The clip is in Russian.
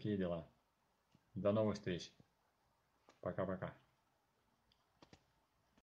такие дела. До новых встреч. Пока-пока.